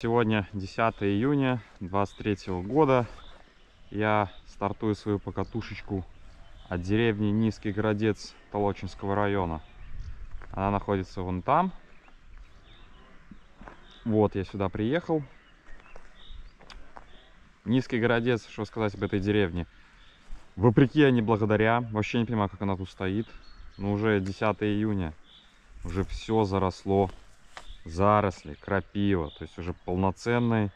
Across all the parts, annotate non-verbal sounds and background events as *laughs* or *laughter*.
Сегодня 10 июня 23 года. Я стартую свою покатушечку от деревни Низкий Городец Толочинского района. Она находится вон там. Вот, я сюда приехал. Низкий Городец, что сказать об этой деревне. Вопреки, а не благодаря. Вообще не понимаю, как она тут стоит. Но уже 10 июня. Уже все заросло заросли, крапива, то есть уже полноценный,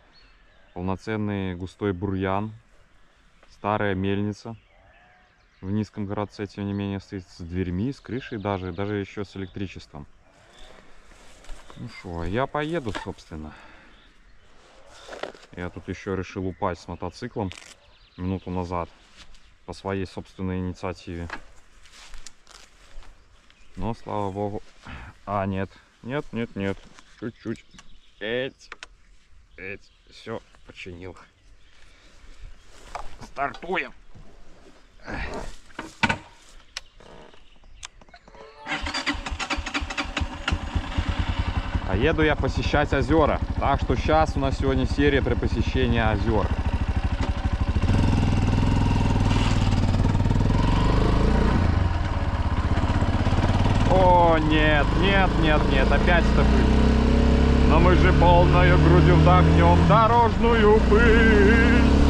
полноценный густой бурьян, старая мельница в низком городце, тем не менее, стоит с дверьми, с крышей даже, даже еще с электричеством. Ну что, я поеду, собственно. Я тут еще решил упасть с мотоциклом минуту назад по своей собственной инициативе. Но, слава богу... А, нет, нет, нет, нет. Чуть-чуть. Эть. Эть. Все, починил. Стартуем. А еду я посещать озера. Так что сейчас у нас сегодня серия при посещении озер. О, нет, нет, нет, нет, опять это пыль. Но мы же полною грудью вдохнем дорожную пыль.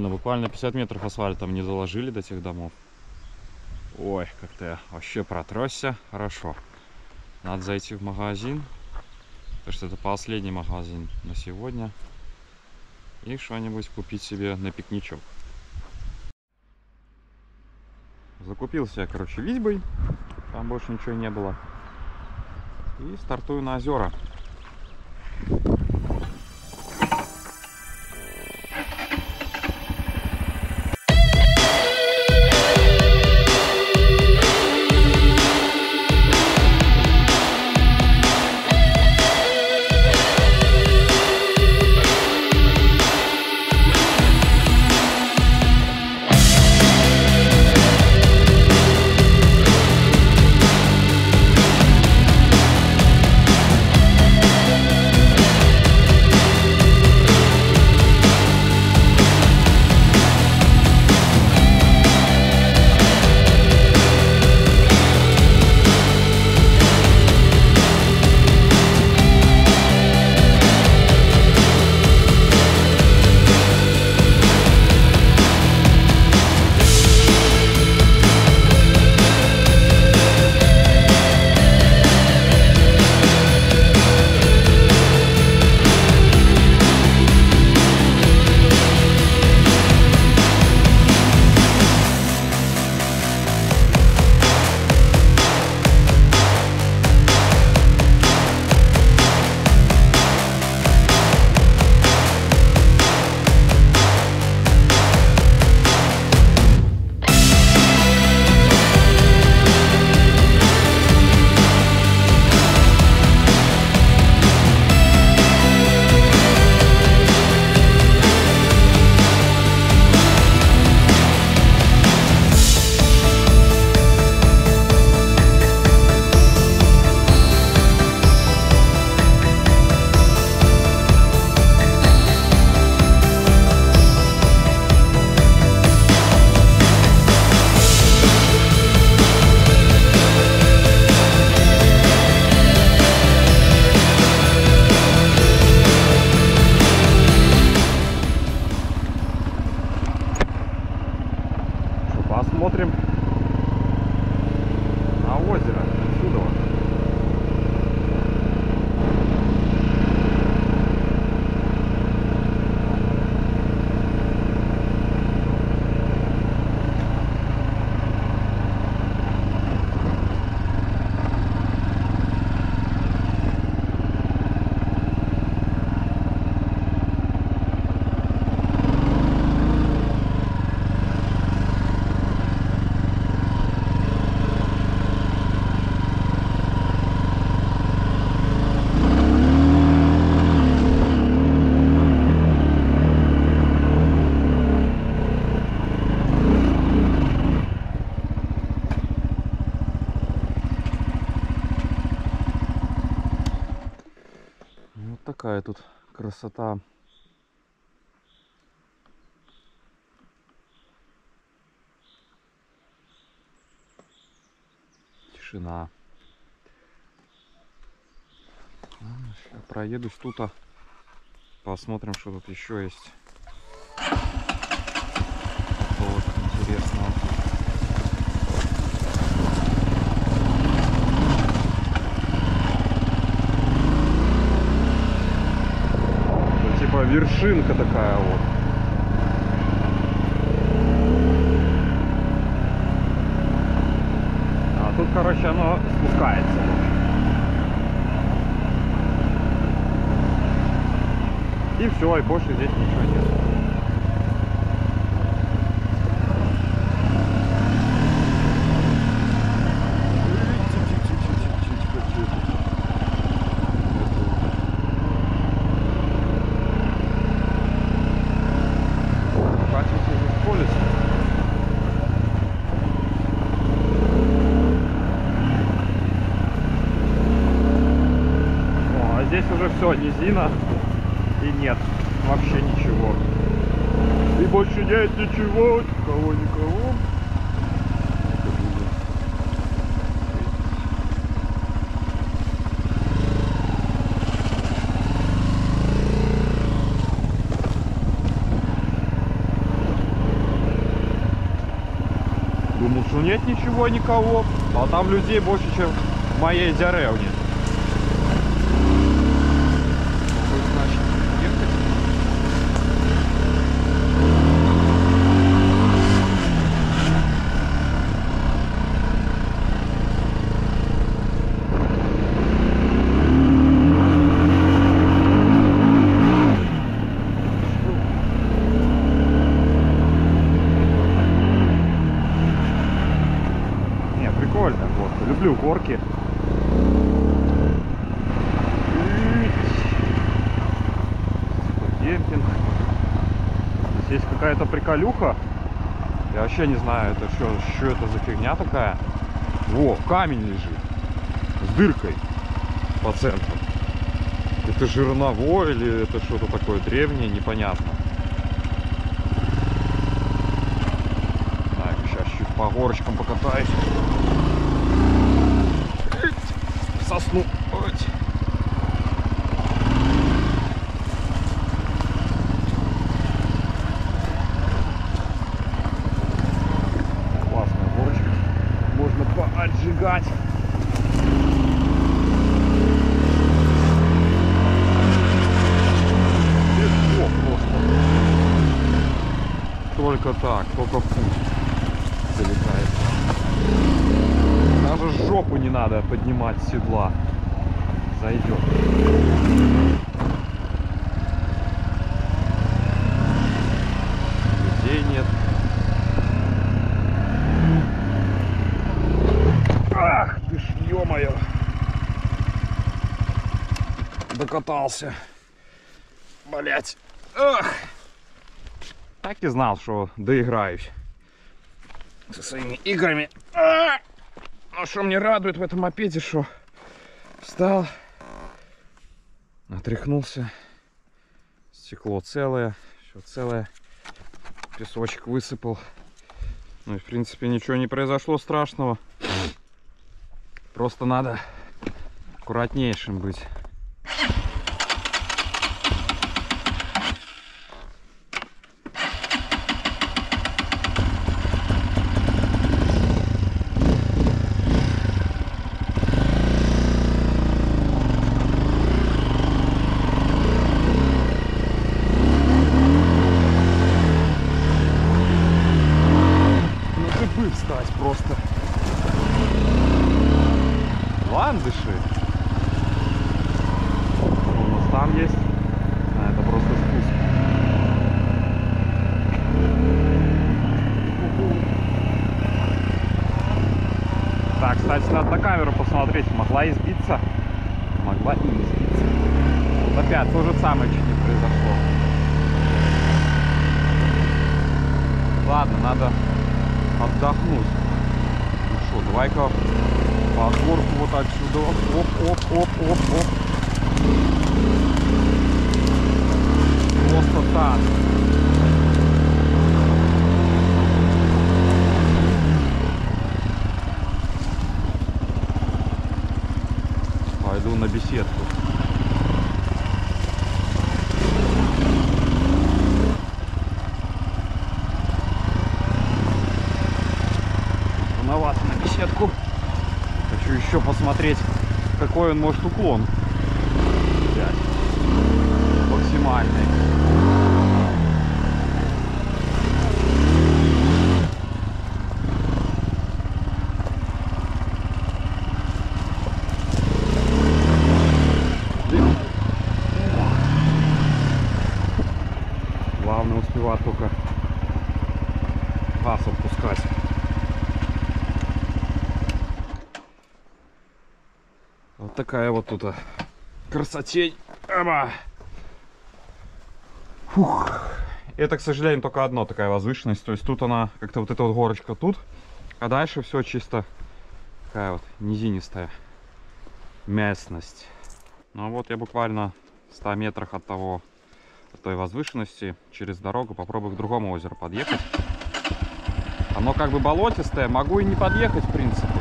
Прикольно, буквально 50 метров асфальтом не заложили до тех домов. Ой, как-то я вообще протросся. Хорошо. Надо зайти в магазин. Потому что это последний магазин на сегодня. И что-нибудь купить себе на пикничок. Закупился я, короче, визбой. Там больше ничего не было. И стартую на озера. Красота. Тишина. Сейчас проедусь тут, а посмотрим, что тут еще есть. Такого интересного. Ну, типа вершинка такая вот. А тут, короче, оно спускается. И все, и больше здесь ничего нет. все, низина. И нет, вообще ничего. И больше нет ничего, никого, никого. Думал, что нет ничего, никого, а там людей больше, чем в моей деревне. Приколюха. Я вообще не знаю, это что, что это за фигня такая. Во, камень лежит. С дыркой по центру. Это жирново или это что-то такое древнее, непонятно. Так, сейчас чуть по горочкам покатаюсь. Эть, Сосну. Эть. Классная горочка. Можно поотжигать. Легко просто. Только так, только путь залетает. Даже жопу не надо поднимать с седла. Зайдет. Людей нет. Ах ты ж, ё-моё. Докатался. Блять. Ах. Так и знал, что доиграюсь со своими играми. А! Но что мне радует в этом мопеде, что встал, отряхнулся, стекло целое, все целое, песочек высыпал. Ну и в принципе ничего не произошло страшного. Просто надо аккуратнейшим быть. Ну ты бы встать просто. Ландыши. Что у нас там есть? А, это просто спуск. Так, кстати, надо на камеру посмотреть. Могла избиться. Могла и не сбиться. Вот опять то же самое чуть не произошло. Ладно, надо отдохнуть. Ну что, давай-ка по горку вот отсюда. Оп, оп, оп, оп, оп. Просто так. Пойду на беседку. Рановато на беседку. Хочу еще посмотреть, какой он может уклон такая вот тут а, красотень. Оба. Фух. Это, к сожалению, только одно такая возвышенность. То есть тут она, как-то вот эта вот горочка тут. А дальше все чисто такая вот низинистая местность. Ну а вот я буквально в 100 метрах от того, от той возвышенности, через дорогу попробую к другому озеру подъехать. Оно как бы болотистое, могу и не подъехать в принципе.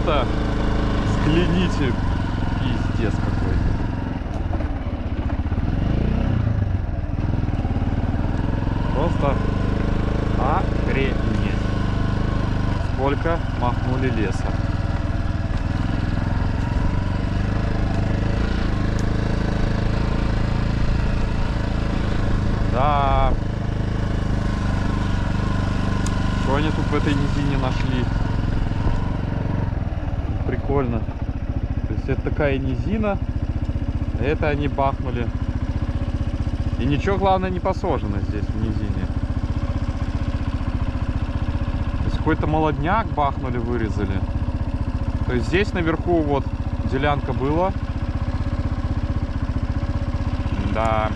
Просто взгляните, пиздец какой. Просто охренеть. Сколько махнули леса. Да. Что они тут в этой низине нашли? Прикольно. То есть это такая низина, а это они бахнули. И ничего, главное, не посажено здесь, в низине. То есть какой-то молодняк бахнули, вырезали. То есть здесь наверху вот делянка была. Да.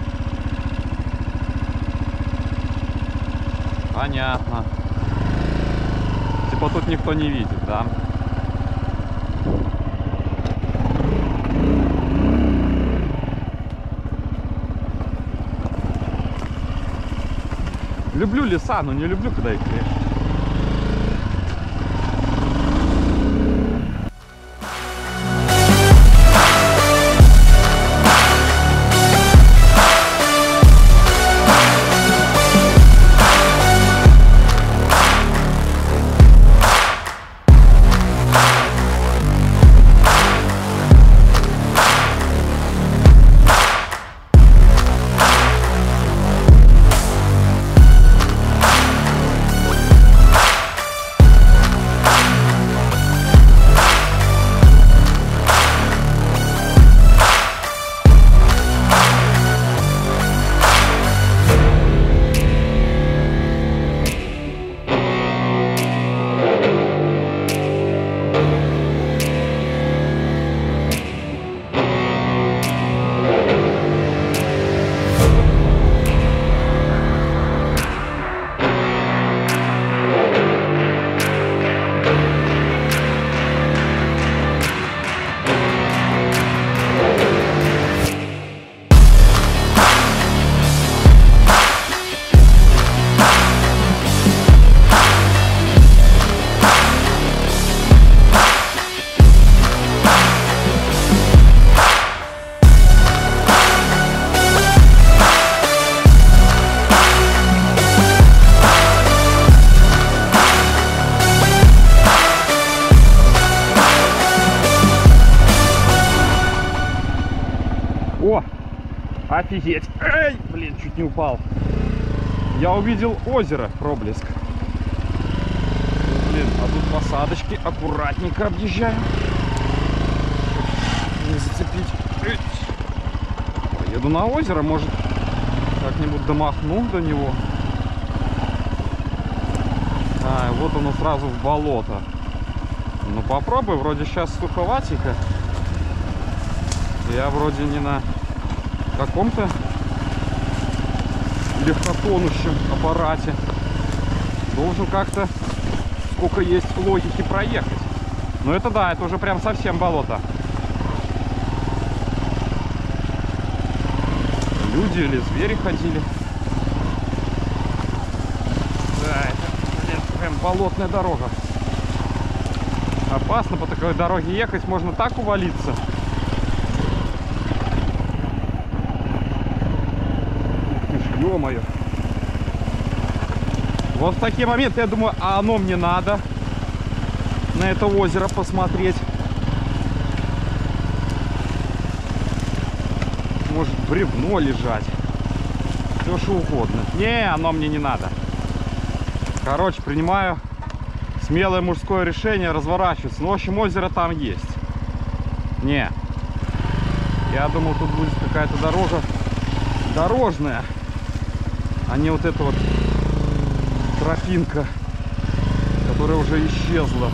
Понятно. Типа тут никто не видит, да? Люблю леса, но не люблю, когда их. Офигеть. Эй, блин, чуть не упал. Я увидел озеро, проблеск. Блин, а тут посадочки. Аккуратненько объезжаем. Не зацепить. Поеду на озеро, может, как-нибудь домахну до него. А, вот оно сразу в болото. Ну попробуй, вроде сейчас суховатенько. Я вроде не на каком-то легкотонущем аппарате. Должен как-то, сколько есть логики, проехать. Но это да, это уже прям совсем болото. Люди или звери ходили. Да, это, блин, прям болотная дорога. Опасно по такой дороге ехать, можно так увалиться. Ё-моё. Вот в такие моменты я думаю, а оно мне надо на это озеро посмотреть. Может бревно лежать. Все что угодно. Не, оно мне не надо. Короче, принимаю смелое мужское решение разворачиваться. Ну, в общем, озеро там есть. Не. Я думал, тут будет какая-то дорога дорожная а не вот эта вот тропинка, которая уже исчезла.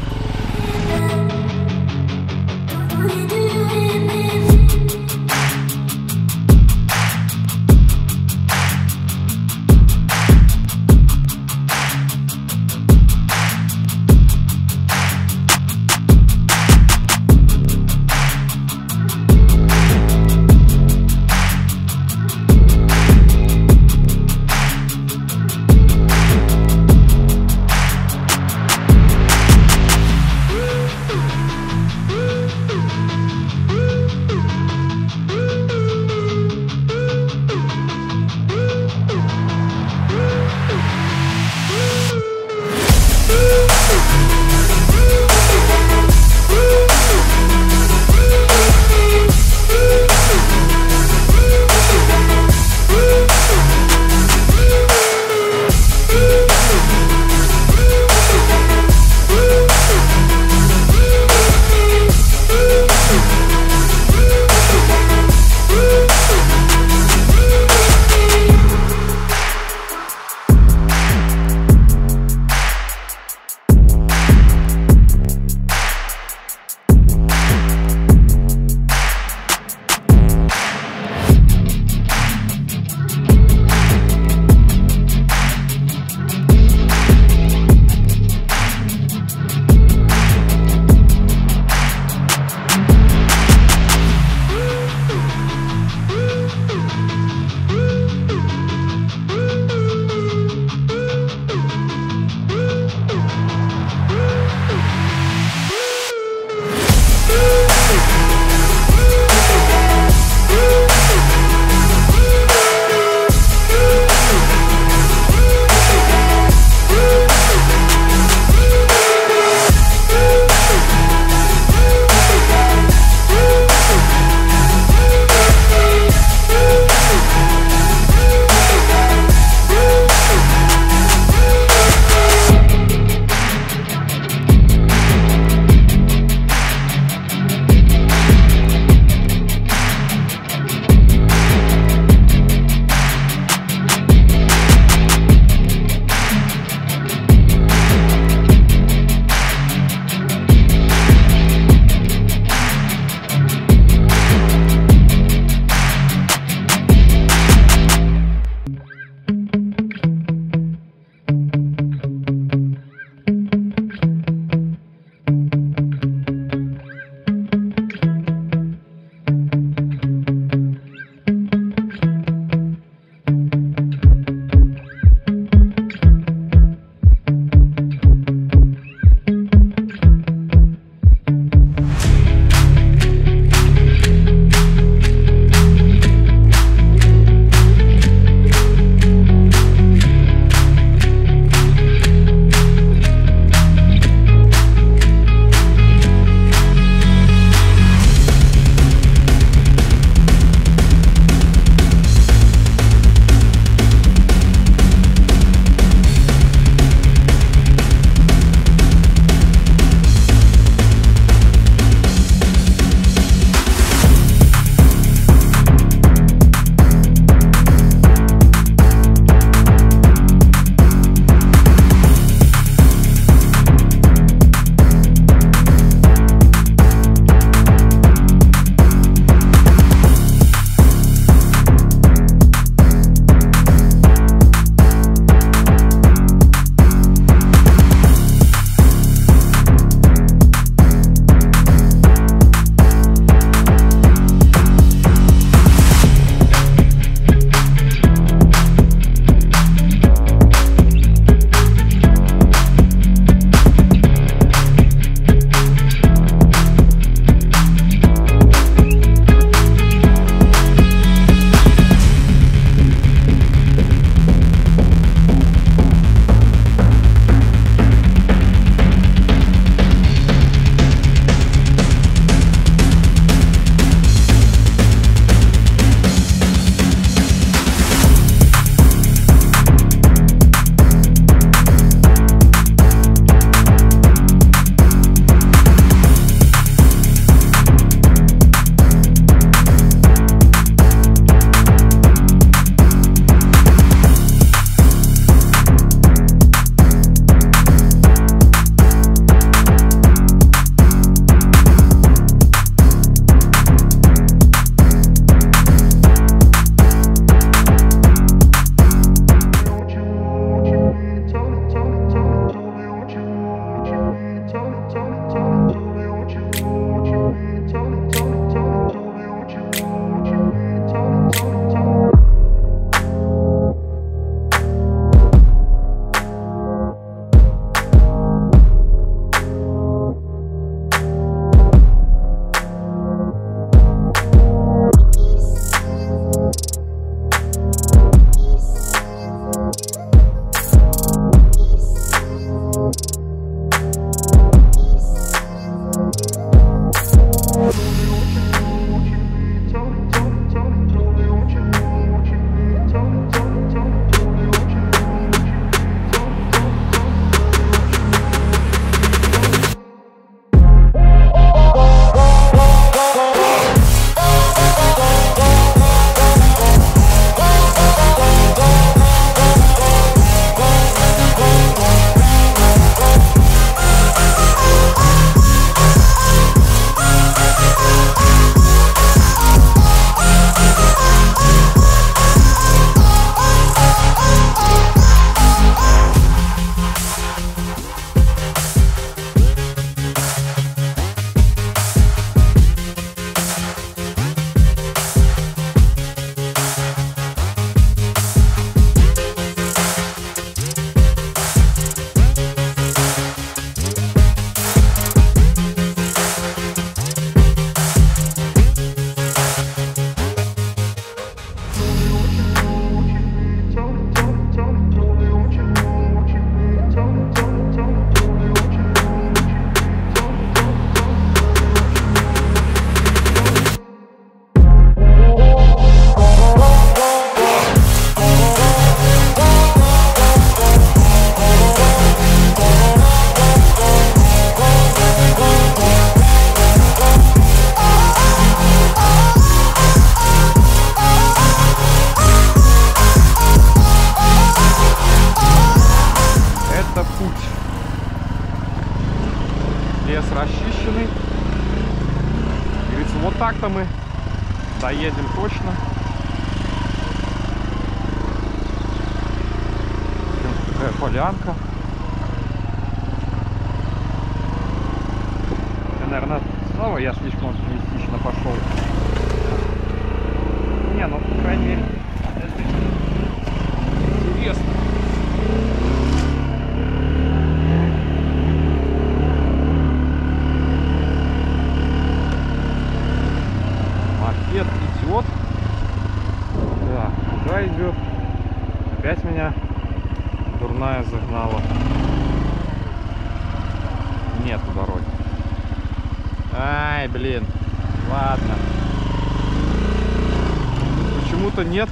Почему-то нет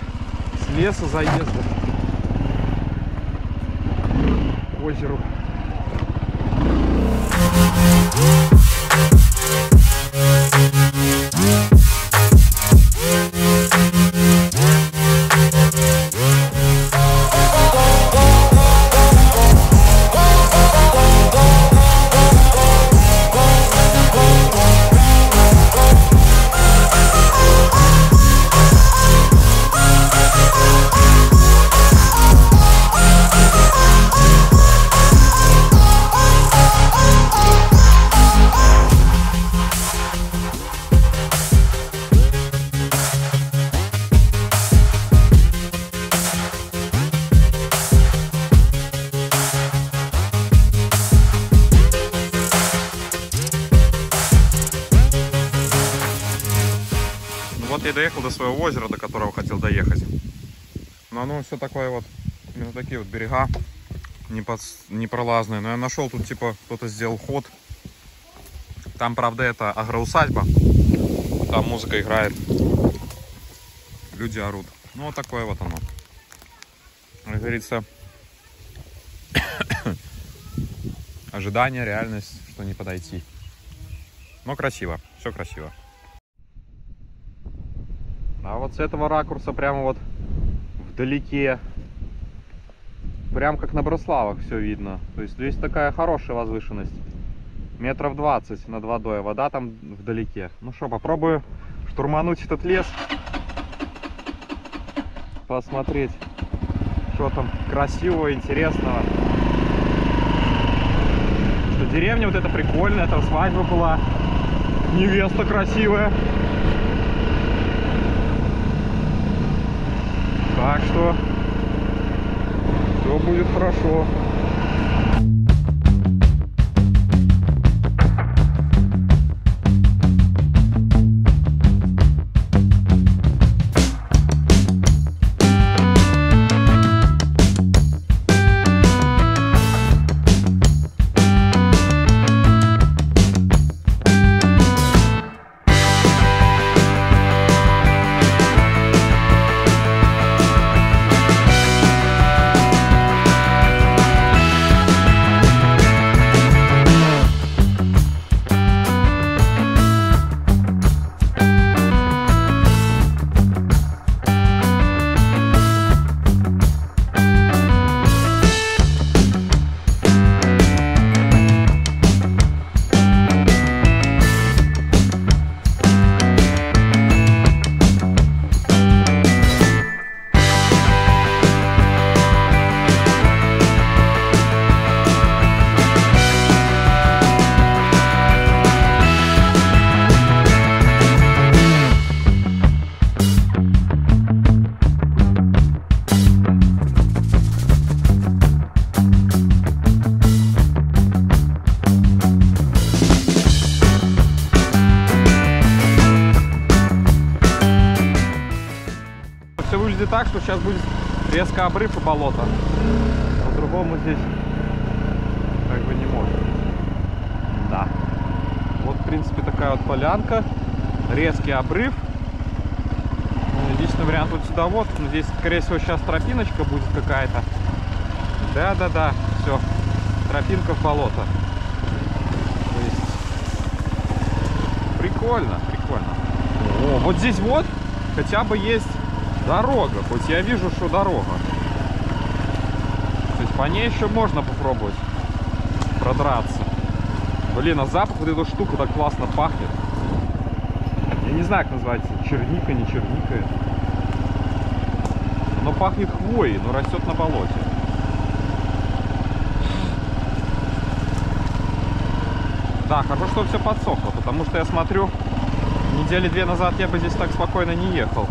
с леса заезда к озеру. Все такое вот, именно такие вот берега непролазные. Но я нашел тут типа кто-то сделал ход. Там, правда, это агроусадьба. Там музыка играет. Люди орут. Ну вот такое вот оно. Как говорится, *coughs* ожидание, реальность, что не подойти. Но красиво, все красиво. А вот с этого ракурса прямо вот вдалеке, прям как на Брославах все видно. То есть здесь такая хорошая возвышенность. Метров 20 над водой, вода там вдалеке. Ну что, попробую штурмануть этот лес. Посмотреть, что там красивого, интересного. Что деревня вот эта прикольная, там свадьба была. Невеста красивая. Так что все будет хорошо. Что сейчас будет резко обрыв и болото. По-другому здесь как бы не может. Да. Вот, в принципе, такая вот полянка. Резкий обрыв. Ну, Единственный вариант вот сюда вот. Но здесь, скорее всего, сейчас тропиночка будет какая-то. Да-да-да, все. Тропинка в болото. То есть... Прикольно, прикольно. О, вот здесь вот хотя бы есть дорога. Хоть я вижу, что дорога. То есть по ней еще можно попробовать продраться. Блин, а запах вот эту штуку так классно пахнет. Я не знаю, как называется, черника, не черника. Оно пахнет хвоей, но растет на болоте. Да, хорошо, что все подсохло, потому что я смотрю, недели две назад я бы здесь так спокойно не ехал.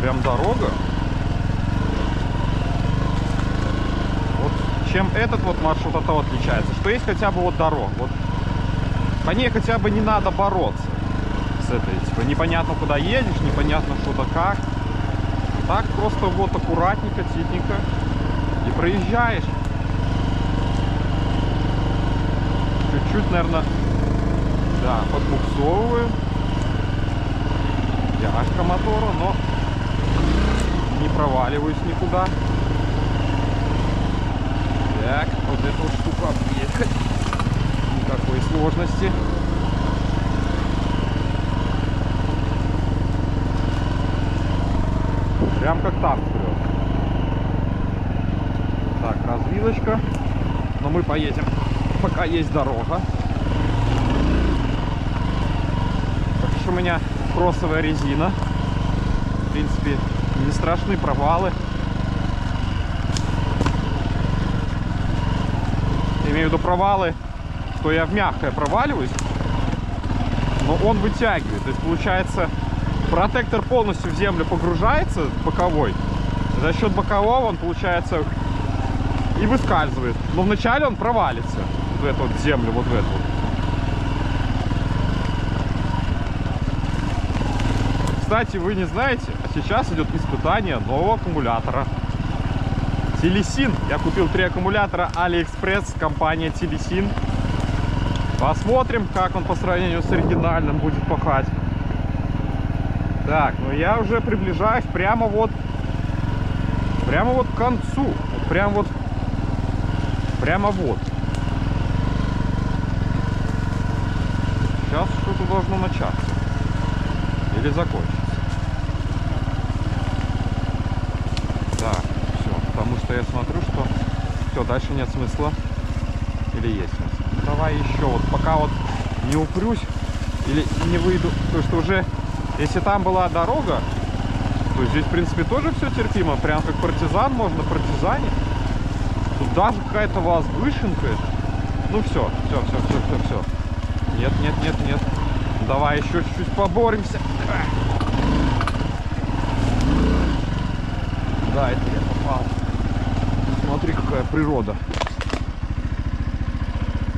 Прям дорога. Вот чем этот вот маршрут от того отличается, что есть хотя бы вот дорога. Вот по ней хотя бы не надо бороться с этой. Типа непонятно куда едешь, непонятно что-то как. Так просто вот аккуратненько, тихенько и проезжаешь. Чуть-чуть, наверное, да, подбуксовываю. Тяжко мотора, но не проваливаюсь никуда. Так, вот эту штуку объехать. Никакой сложности. Прям как танк. Так, развилочка. Но мы поедем, пока есть дорога. Так у меня кроссовая резина. В принципе, не страшны провалы. Имею в виду провалы, что я в мягкое проваливаюсь, но он вытягивает. То есть получается, протектор полностью в землю погружается боковой. За счет бокового он, получается, и выскальзывает. Но вначале он провалится в эту вот землю, вот в эту. вот. Кстати, вы не знаете, а сейчас идет испытание нового аккумулятора. Телесин. Я купил три аккумулятора AliExpress, компания Телесин. Посмотрим, как он по сравнению с оригинальным будет пахать. Так, ну я уже приближаюсь прямо вот, прямо вот к концу. Вот прям вот, прямо вот. Сейчас что-то должно начаться. Или закончиться. Так, все. Потому что я смотрю, что все, дальше нет смысла. Или есть смысл. Ну, Давай еще вот, пока вот не упрюсь или не выйду. Потому что уже, если там была дорога, то здесь, в принципе, тоже все терпимо. Прям как партизан можно, партизане. Тут даже какая-то возвышенка. Ну все, все, все, все, все, все. Нет, нет, нет, нет. Давай еще чуть-чуть поборемся. Да, это я какая природа.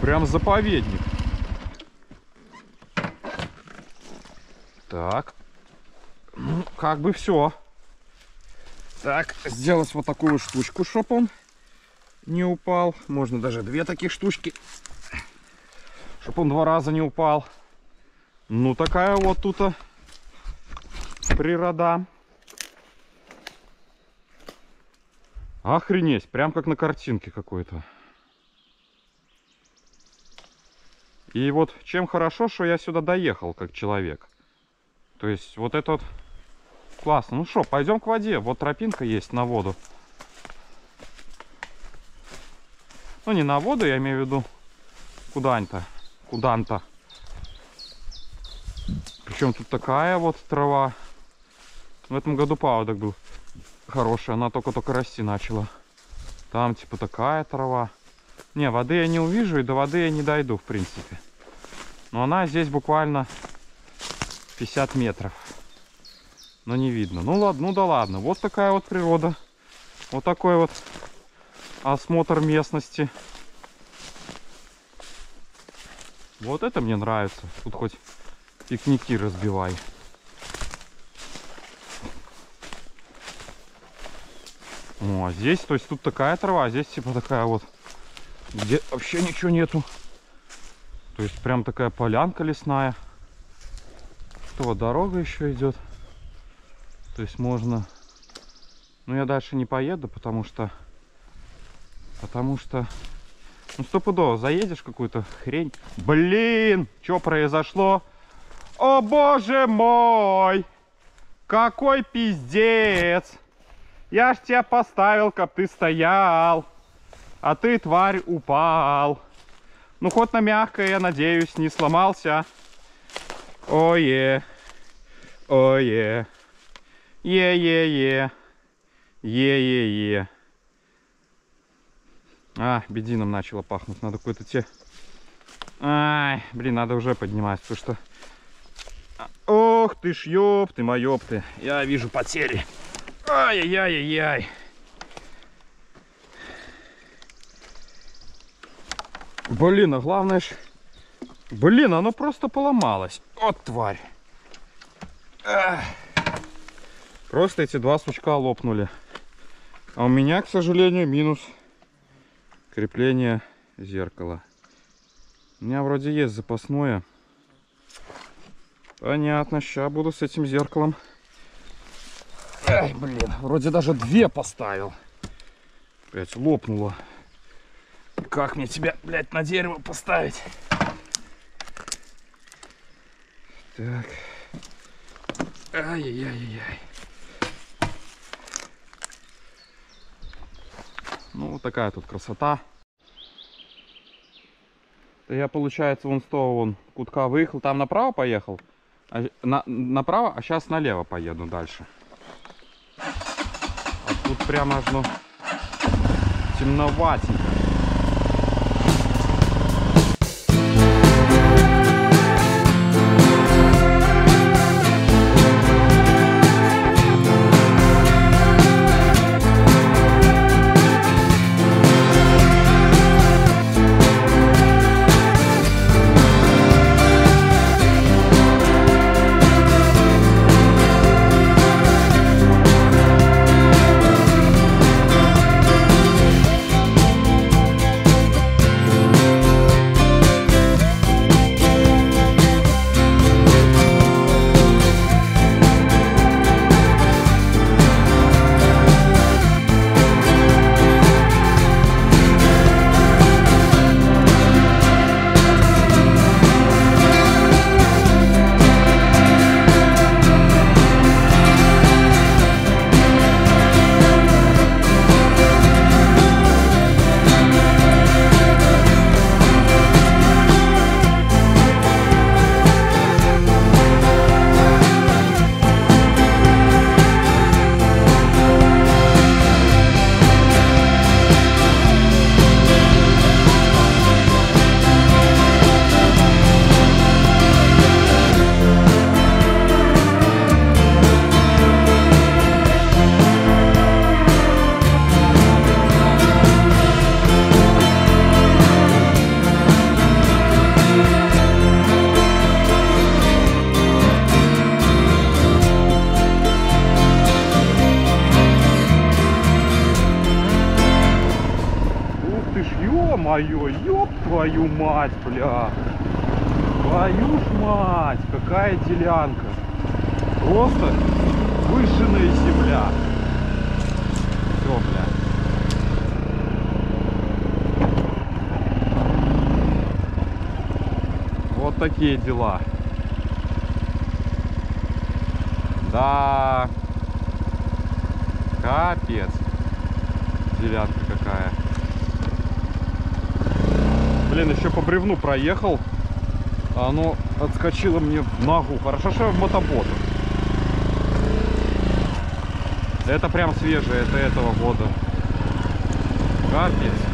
Прям заповедник. Так. Ну, как бы все. Так, сделать вот такую штучку, чтобы он не упал. Можно даже две таких штучки. Чтобы он два раза не упал. Ну, такая вот тут природа. Охренеть, прям как на картинке какой-то. И вот чем хорошо, что я сюда доехал как человек. То есть вот это вот классно. Ну что, пойдем к воде. Вот тропинка есть на воду. Ну не на воду, я имею в виду куда-то. Куда-то. Причем тут такая вот трава. В этом году паводок был хороший. Она только-только расти начала. Там типа такая трава. Не, воды я не увижу и до воды я не дойду, в принципе. Но она здесь буквально 50 метров. Но не видно. Ну ладно, ну да ладно. Вот такая вот природа. Вот такой вот осмотр местности. Вот это мне нравится. Тут хоть пикники разбивай. О, а здесь, то есть тут такая трава, а здесь типа такая вот, где вообще ничего нету. То есть прям такая полянка лесная. Вот дорога еще идет. То есть можно... Ну я дальше не поеду, потому что... Потому что... Ну стопудово, заедешь какую-то хрень. Блин, что произошло? О боже мой! Какой пиздец! Я ж тебя поставил, как ты стоял. А ты, тварь, упал. Ну, ход на мягкое, я надеюсь, не сломался. Ое. Ое. Е-е-е. Е-е-е. А, бензином начало пахнуть. Надо какой-то те... Ай, блин, надо уже поднимать, потому что... Ох ты ж, ёб ты, моёб ты. Я вижу потери. Ай-яй-яй-яй. Блин, а главное ж... Блин, оно просто поломалось. Вот тварь. Просто эти два сучка лопнули. А у меня, к сожалению, минус крепление зеркала. У меня вроде есть запасное. Понятно, сейчас буду с этим зеркалом. Ай, блин, вроде даже две поставил. Опять лопнуло. Как мне тебя, блядь, на дерево поставить? Так. Ай-яй-яй-яй. Ну, вот такая тут красота. Я, получается, вон с того вон кутка выехал, там направо поехал, а, на, направо, а сейчас налево поеду дальше. Тут прямо аж, ну, темноватенько. Такие дела. Да. Капец. Делянка какая. Блин, еще по бревну проехал. А оно отскочило мне в ногу. Хорошо, что я в мотоботах. Это прям свежее, это этого года. Капец.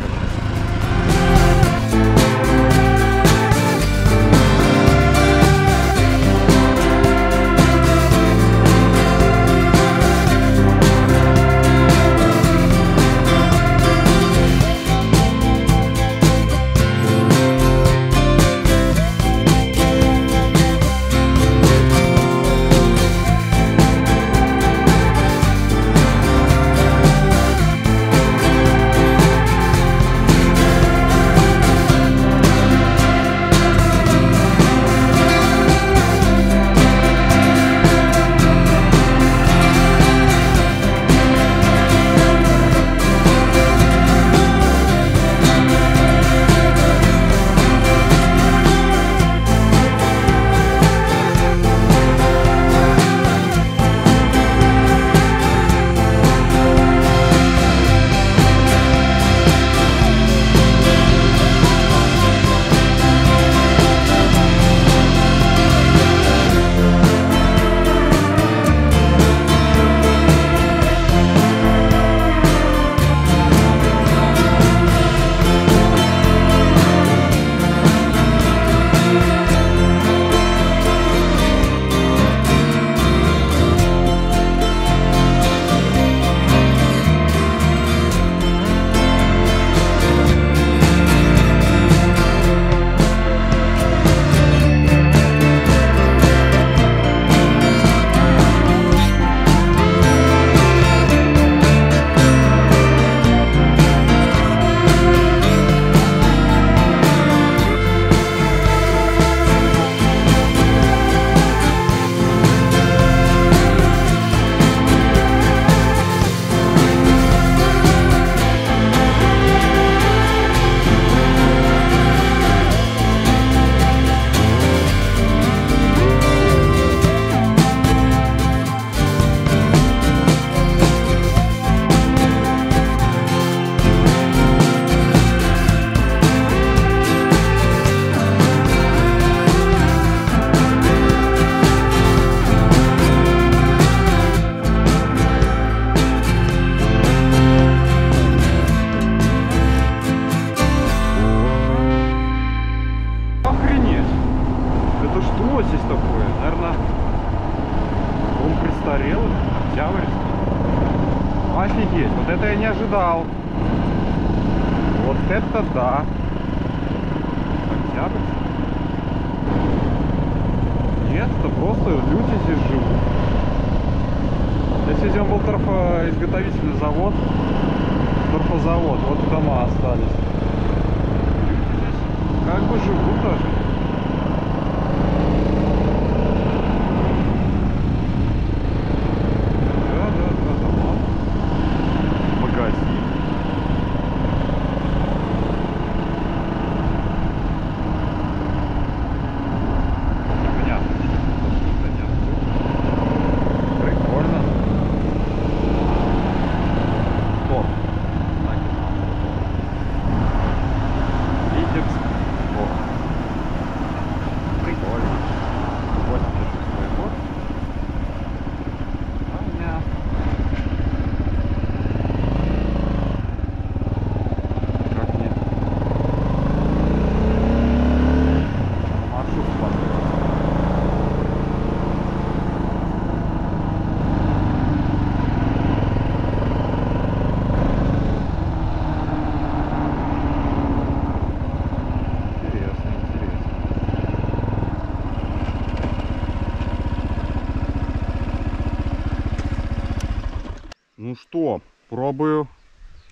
Пробую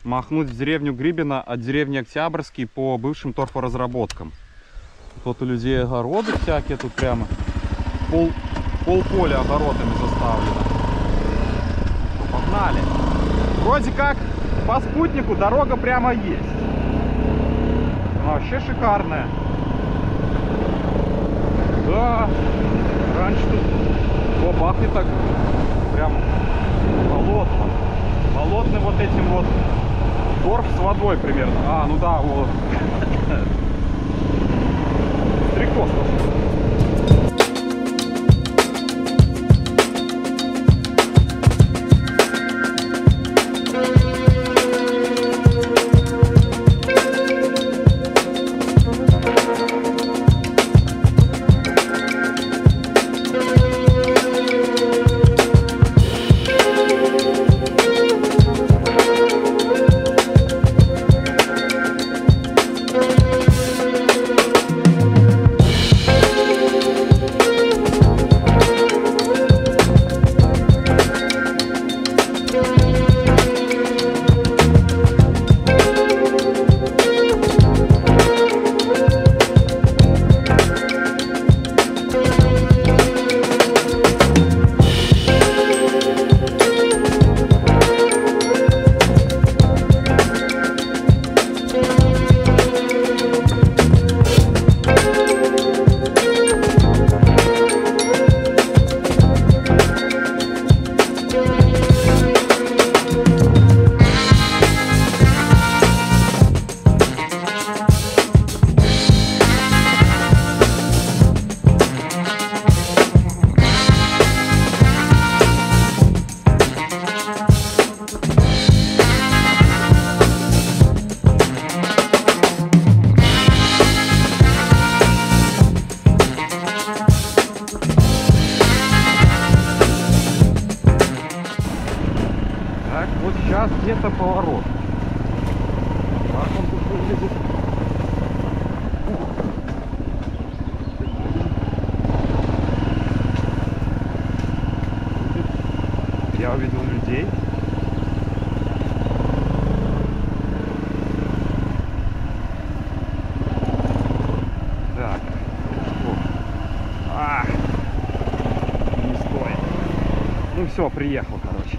махнуть в деревню Грибина от деревни Октябрьский по бывшим торфоразработкам. Тут у людей огороды всякие, тут прямо пол, пол поля огородами заставлено. Погнали. Вроде как по спутнику дорога прямо есть. Она вообще шикарная. Да, раньше тут бабах и так прям болотно. Болотный вот этим вот торф с водой примерно. А, ну да, вот. *laughs* Стрекоз. Где-то поворот. Как он тут выглядит? Я увидел людей. Так. А, не стоит. Ну все, приехал, короче.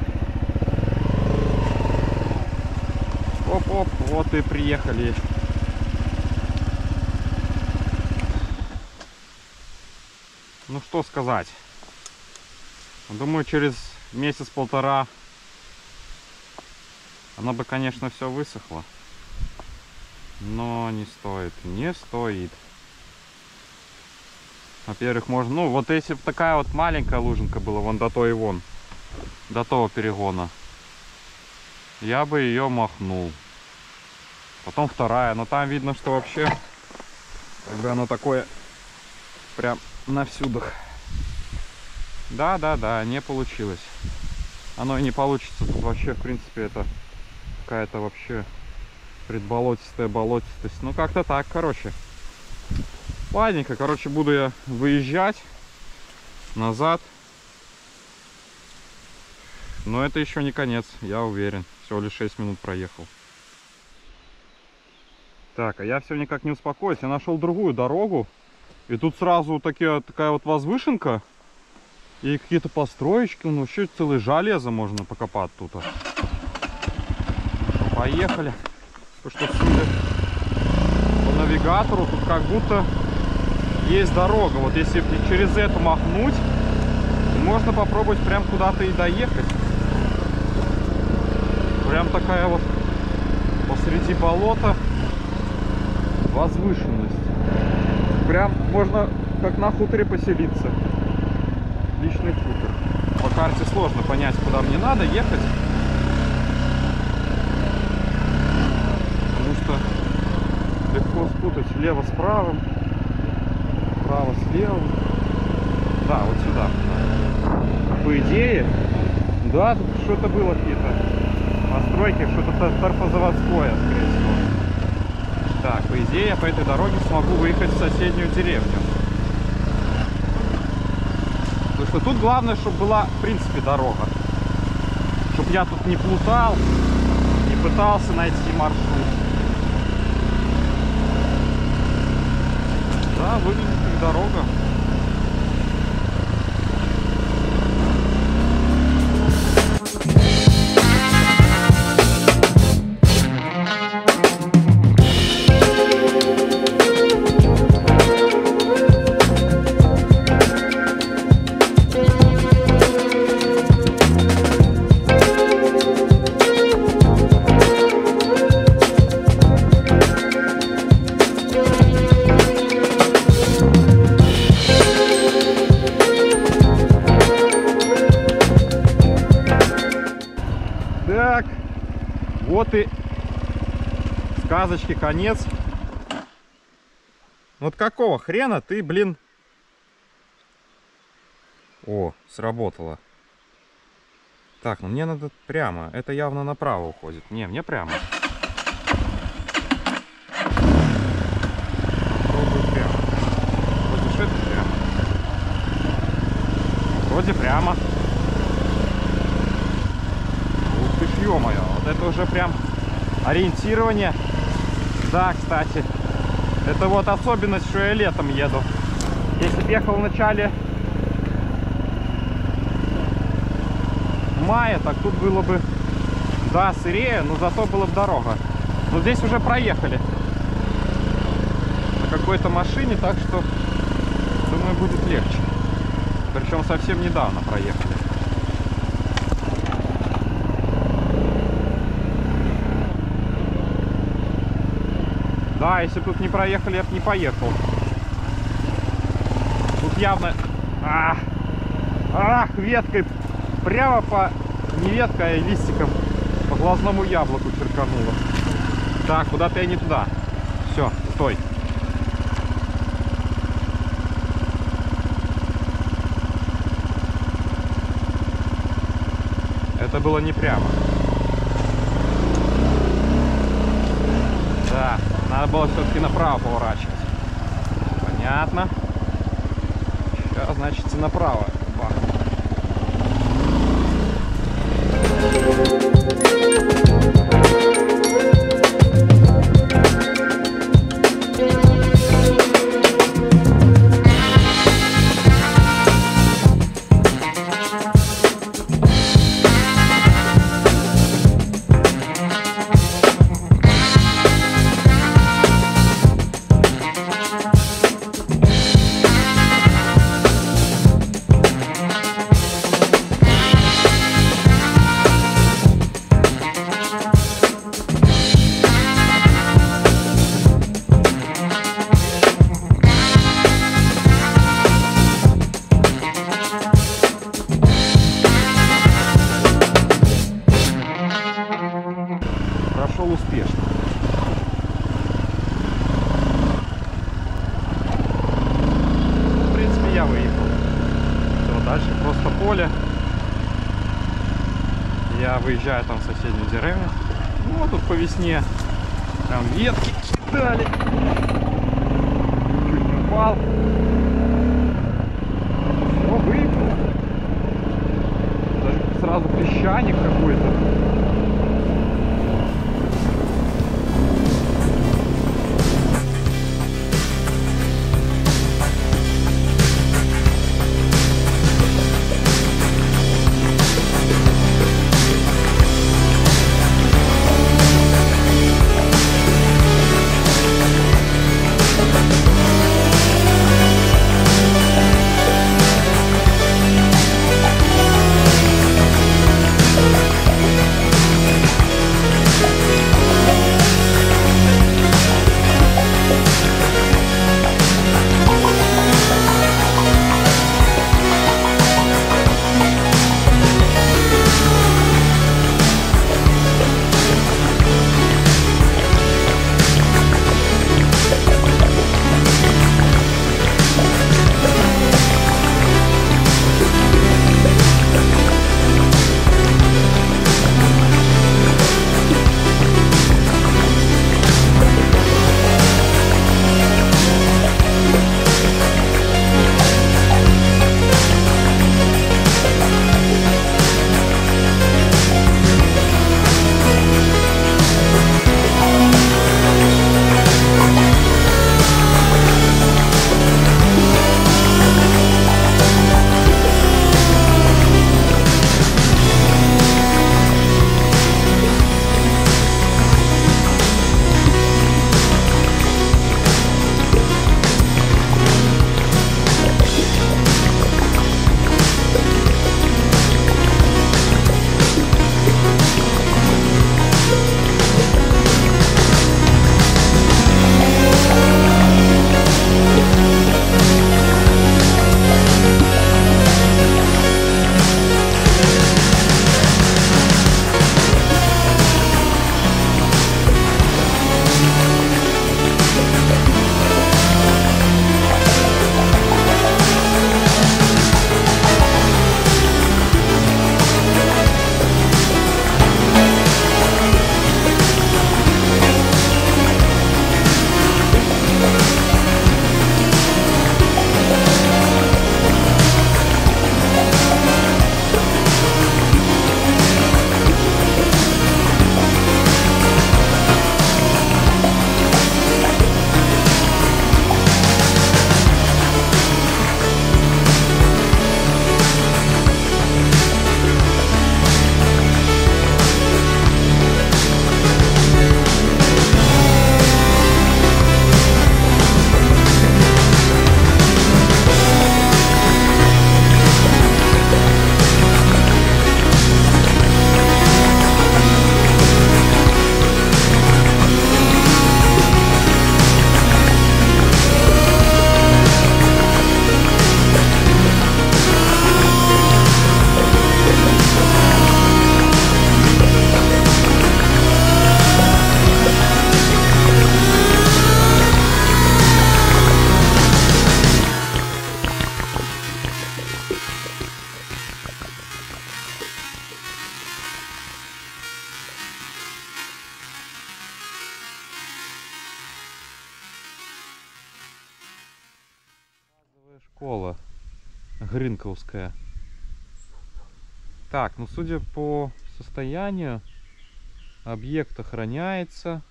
Оп-оп, вот и приехали. Ну что сказать. Думаю, через месяц-полтора оно бы, конечно, все высохло. Но не стоит, не стоит. Во-первых, можно, ну, вот если бы такая вот маленькая лужинка была, вон до той вон, до того перегона, я бы ее махнул. Потом вторая, но там видно, что вообще, когда оно такое, прям на всюдах. Да, да, да, не получилось. Оно и не получится. Тут вообще, в принципе, это какая-то вообще предболотистая болотистость. Ну, как-то так, короче. Ладненько, короче, буду я выезжать назад. Но это еще не конец, я уверен. Всего лишь 6 минут проехал. Так, а я все никак не успокоюсь. Я нашел другую дорогу. И тут сразу такие, такая вот возвышенка. И какие-то построечки. Ну, вообще целое железо можно покопать тут. Поехали. Потому что судя по навигатору, тут как будто есть дорога. Вот если через эту махнуть, можно попробовать прям куда-то и доехать. Прям такая вот посреди болота возвышенность. Прям можно как на хуторе поселиться. Личный хутор. По карте сложно понять, куда мне надо ехать. Потому что легко спутать лево с правым, право с левым. Да, вот сюда. По идее, да, тут что-то было какие-то постройки, что-то торфозаводское, скорее. Так, по идее, я по этой дороге смогу выехать в соседнюю деревню. Потому что тут главное, чтобы была, в принципе, дорога. Чтобы я тут не плутал, не пытался найти маршрут. Да, выглядит как дорога. Сказочки конец. Вот какого хрена ты, блин... О, сработало. Так, ну мне надо прямо. Это явно направо уходит. Не, мне прямо. Попробую прямо. Вроде ж это прямо. Вроде прямо. Ух ты ж, ё-моё, вот это уже прям ориентирование. Да, кстати, это вот особенность, что я летом еду. Если бы ехал в начале мая, так тут было бы, да, сырее, но зато была бы дорога. Но здесь уже проехали на какой-то машине, так что, думаю, будет легче. Причем совсем недавно проехали. Да, если тут не проехали, я бы не поехал. Тут явно... Ах, ах, веткой прямо по... Не веткой, а листиком по глазному яблоку черкануло. Так, куда-то я не туда. Все, стой. Это было не прямо. Да, надо было все-таки направо поворачивать. Понятно. Сейчас, значит, и направо. Бах. Я выезжаю там в соседнюю деревню. Ну, вот тут по весне там ветки кидали. Чуть не упал. Грынковская. Так, ну судя по состоянию, объект охраняется.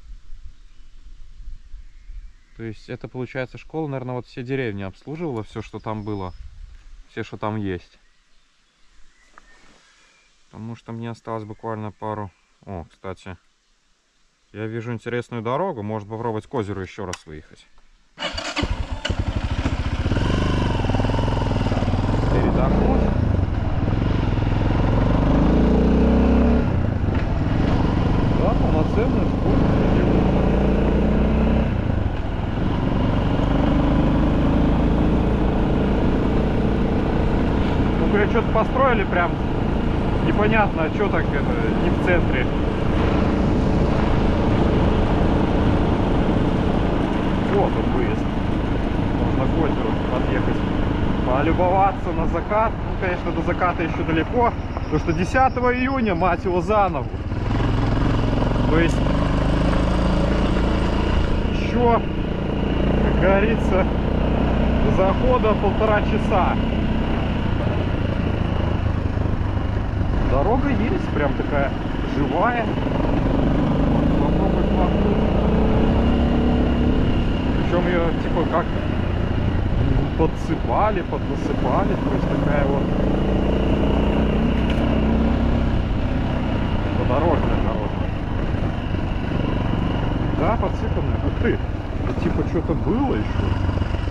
То есть это получается школа, наверное, вот все деревни обслуживала, все, что там было, все, что там есть. Потому что мне осталось буквально пару... О, кстати, я вижу интересную дорогу, может попробовать к озеру еще раз выехать. Передохнуть. Да, полноценная школа. Ну, что-то построили прям непонятно, а что так это, не в центре. Вот он выезд. Можно к озеру подъехать. Полюбоваться на закат. Ну, конечно, до заката еще далеко, потому что 10 июня, мать его, за ногу. То есть еще, как говорится, захода полтора часа. Дорога есть, прям такая живая. Попробуй. Причем ее типа как подсыпали, поднасыпали, то есть такая вот подорожная дорога. Да, подсыпанная. Ух ты, это типа что-то было еще.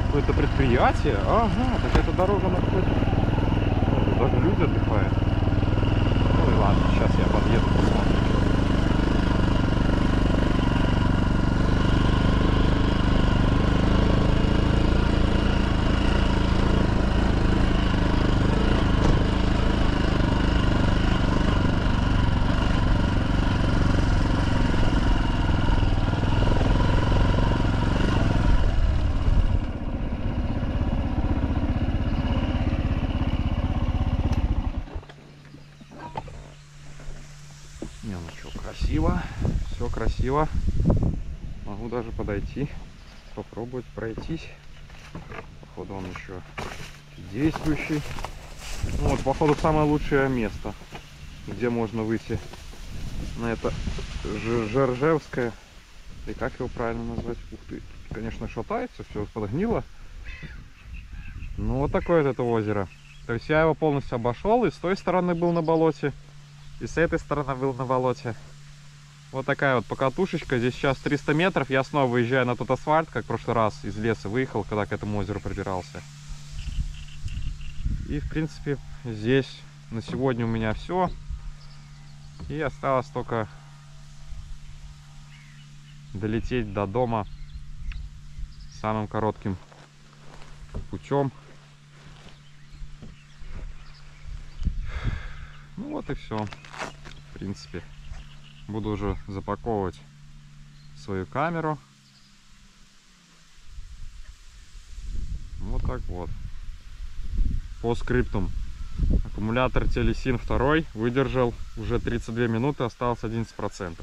Какое-то предприятие. Ага, так эта дорога находится. Даже люди отдыхают. Ну и ладно, сейчас я подъеду, посмотрю. Не, ну что, красиво. Все красиво. Могу даже подойти, попробовать пройтись. Походу он еще действующий. Ну вот, походу, самое лучшее место, где можно выйти на это Жержевское. И как его правильно назвать? Ух ты, конечно, шатается, все подгнило. Ну вот такое вот это озеро. То есть я его полностью обошел, и с той стороны был на болоте, и с этой стороны был на болоте. Вот такая вот покатушечка. Здесь сейчас 300 метров. Я снова выезжаю на тот асфальт, как в прошлый раз из леса выехал, когда к этому озеру пробирался. И, в принципе, здесь на сегодня у меня все. И осталось только долететь до дома самым коротким путем. Ну вот и все. В принципе. Буду уже запаковывать свою камеру. Вот так вот. По скриптум. Аккумулятор Телесин 2 выдержал уже 32 минуты, осталось 11%.